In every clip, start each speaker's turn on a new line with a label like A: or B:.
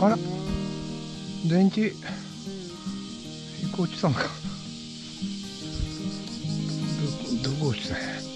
A: あら。電池。飛行機さんのかどこ落ちたんや。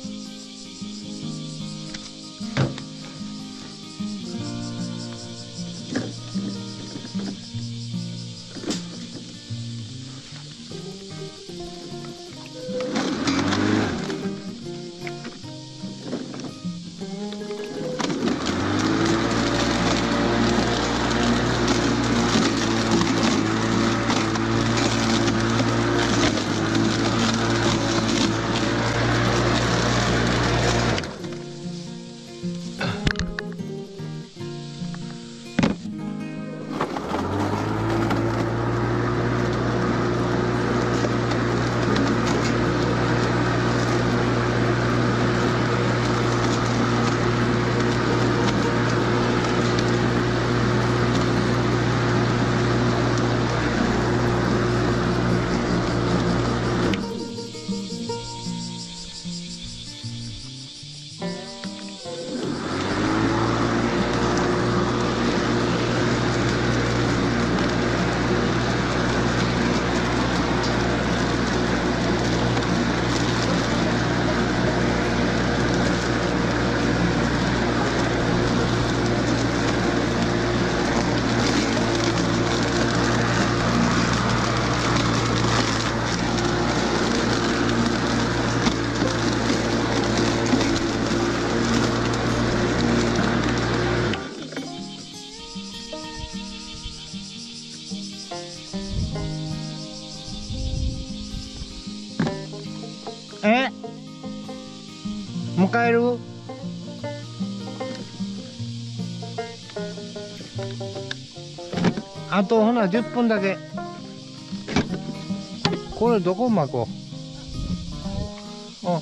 A: あとほな10分だけ。これどこ巻こう？うん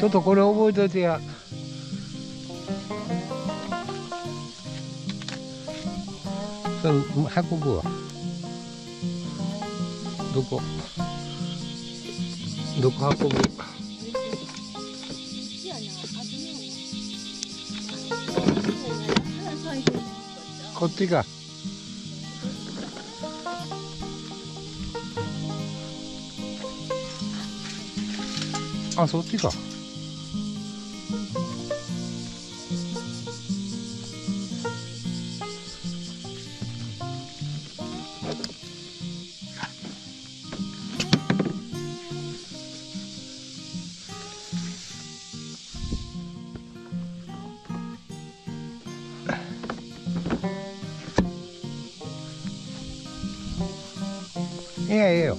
A: ちょっとこれ覚えといてや。それ運ぶわ。どこ？どこ運ぶこっちか。あそっちか。いや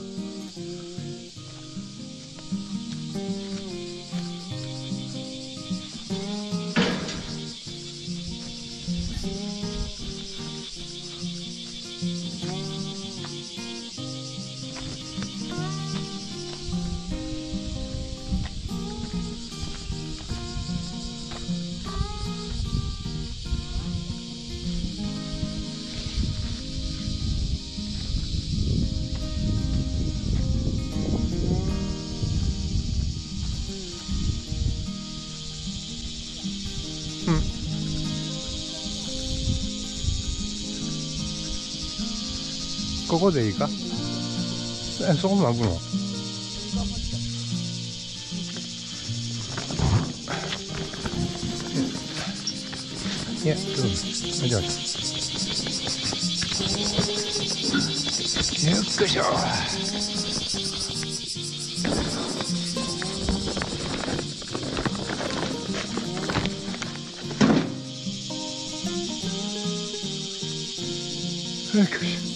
A: ここでいいか？えそこ巻くの？いや、どうぞ。じゃあ。よっこいしょ。よっこいしょ。